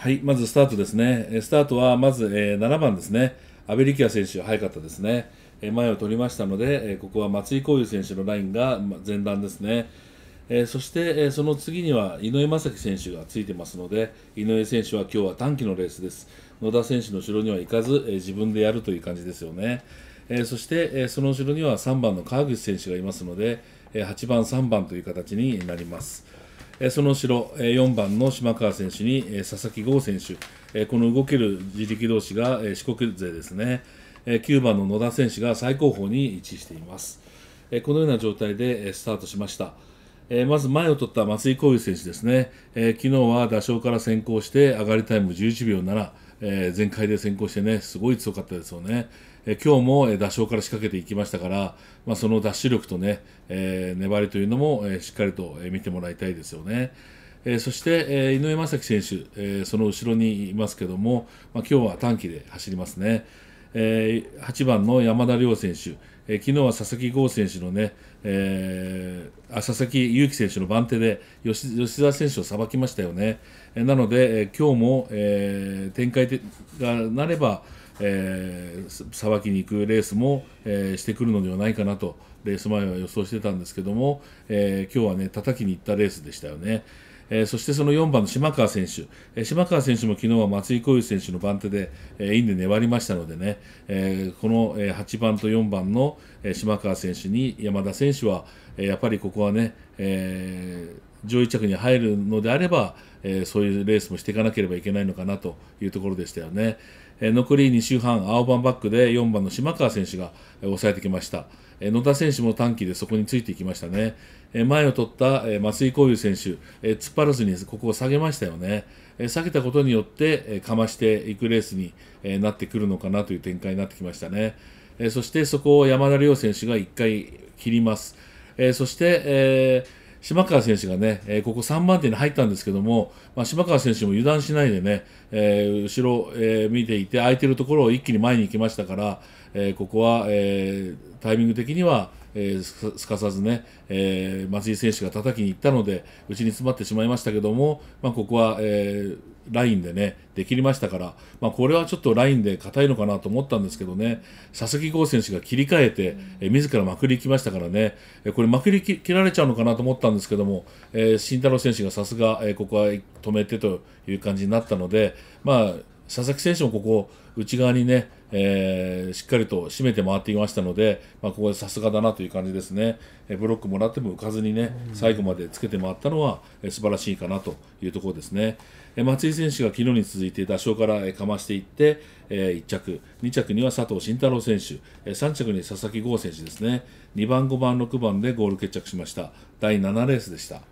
はい、まずスタートですね。スタートはまず、え7番ですね。阿部力也選手、早かったですね。え前を取りましたので、えここは松井光裕選手のラインが前段ですね。えそして、えその次には井上正樹選手がついてますので、井上選手は今日は短期のレースです。野田選手の後ろには行かず、え自分でやるという感じですよね。えそして、えその後ろには3番の川口選手がいますので、え8番、3番という形になります。えその後ろ、え4番の島川選手に、え佐々木剛選手、えこの動ける自力同士が、え四国勢ですね、え9番の野田選手が最高峰に位置しています。えこのような状態で、えスタートしました。えまず前を取った松井浩裕選手ですね、え昨日は打賞から先行して上がりタイム11秒7、えー全開で先行してね、すごい強かったですよね。えー今日もえー打賞から仕掛けていきましたから、まあ、そのダッシュ力とね、えー粘りというのも、えしっかりとえ見てもらいたいですよね。えそして、え井上正樹選手、えその後ろにいますけども、まあ、今日は短期で走りますね。えー8番の山田亮選手、えー昨日は佐々木剛選手のね、えーあ佐々木勇樹選手の番手で吉吉田選手をさばきましたよね。えーなので、えー今日も、えー展開でがなれば、えーさばきに行くレースも、えーしてくるのではないかなとレース前は予想してたんですけども、えー今日はね叩きに行ったレースでしたよね。えーそしてその4番の島川選手、えー島川選手も昨日は松井光裕選手の番手で、えーインで粘りましたのでね、えーこの、え8番と4番の、え島川選手に山田選手は、えやっぱりここはね、えー上位着に入るのであれば、えーそういうレースもしていかなければいけないのかなというところでしたよね。えー残り2周半、青番バックで4番の島川選手が、えー抑えてきました。えー野田選手も短期でそこについていきましたね。えー前を取った、えー松井光裕選手、えー突っ張らずにここを下げましたよね。えー下げたことによって、えーかましていくレースに、えーなってくるのかなという展開になってきましたね。えーそしてそこを山田亮選手が1回切ります。えーそして、えー島川選手がね、えーここ3番手に入ったんですけども、まあ、島川選手も油断しないでね、えー後ろ、えー見ていて、空いてるところを一気に前に行きましたから、えここは、えタイミング的には、えすかさずね、え松井選手が叩きに行ったので、内に詰まってしまいましたけども、まあ、ここは、えーラインでね、できましたから、まあ、これはちょっとラインで硬いのかなと思ったんですけどね、佐々木剛選手が切り替えて、え自らまくりきましたからね、えこれまくり切られちゃうのかなと思ったんですけども、えー慎太郎選手がさすが、えここは止めてという感じになったので、まあ、佐々木選手もここ、内側にね、えーしっかりと締めて回っていましたので、まあ、ここでさすがだなという感じですね、えーブロックもらっても浮かずにね、最後までつけて回ったのは、えー素晴らしいかなというところですね。えー松井選手が昨日に続いて打賞から、えーかましていって、え1着、2着には佐藤慎太郎選手、えー3着に佐々木剛選手ですね、2番、5番、6番でゴール決着しました。第7レースでした。